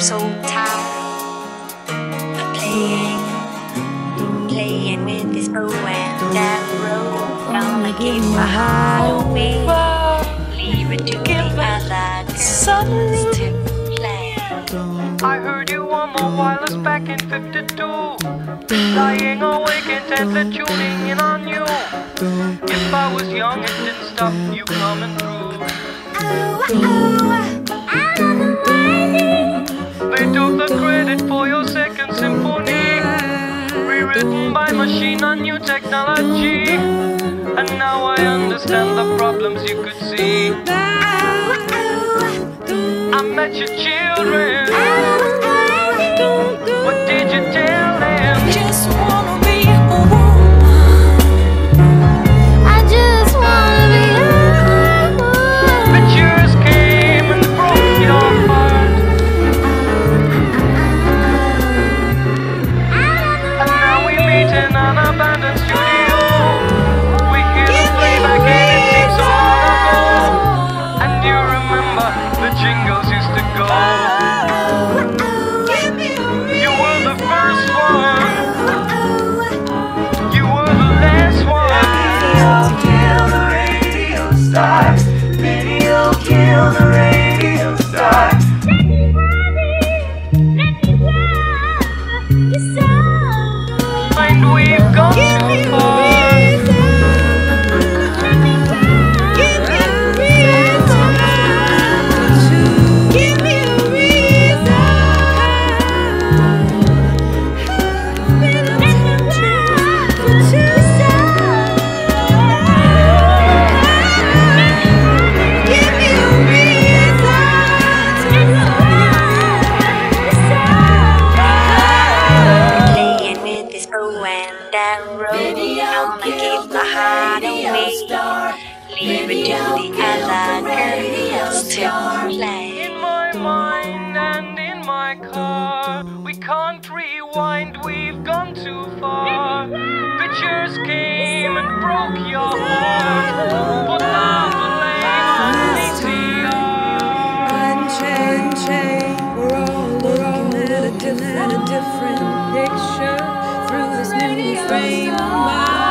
Capital Town. Playing, playing with this poem that wrote. I'ma give my heart away. Leave it to give the other girls to play. I heard you on my wireless back in 52. Lying awake and tempted to tuning in on you. If I was young, it didn't stop you coming through. Oh, oh. Rewritten by machine on new technology. And now I understand the problems you could see. I met your children Kill arrow. I'ma give my heart away. Leave it to the other girls to play. In my mind and in my car We can't rewind, we've gone too far Pictures came and broke your heart But now the blame on Unchained, we're all looking at a different, at a different picture through this new frame of mind.